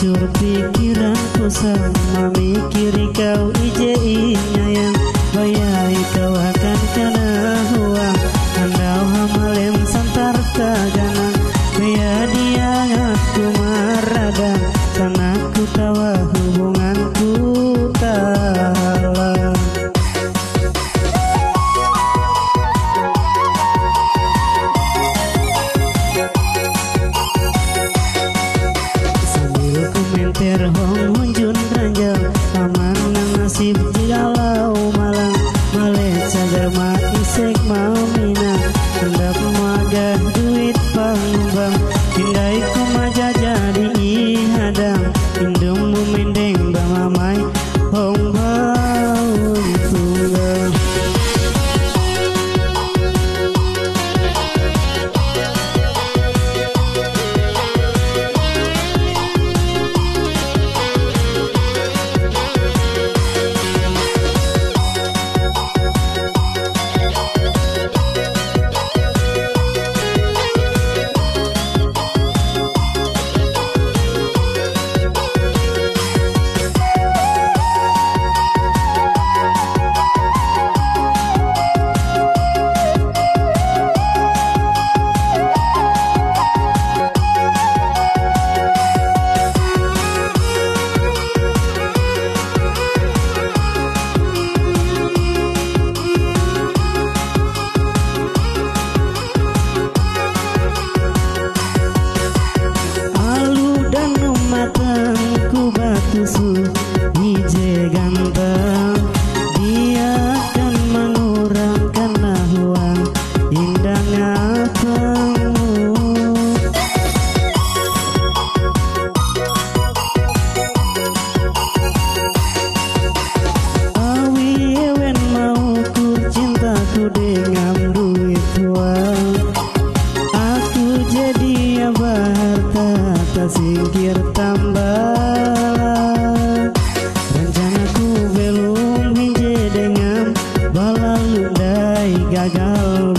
hancur pikiranku sama mikir kau ijainya yang bayai kau akan kalah Tak singkir tambah Rencanaku belum hijau dengan balang dai gagal.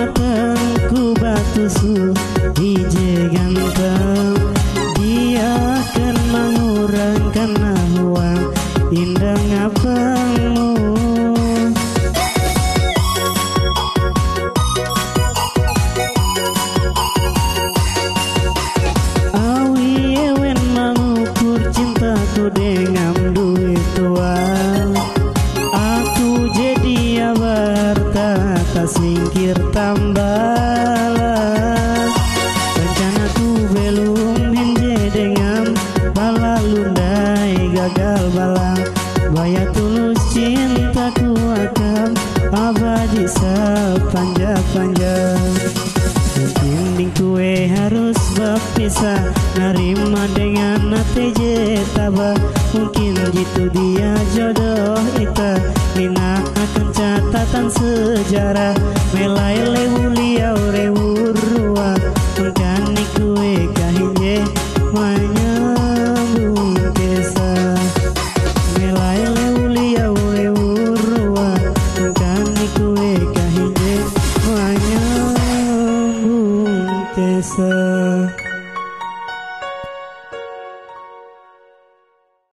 mataku batu su hijegan kau. Dia akan mengurangkan nahuang indang abangmu sepanjang-panjang. Mending kue harus berpisah Nerima dengan hati jetaba. Mungkin gitu dia jodoh kita Nina akan catatan sejarah. Melai lewu liau rewur ruang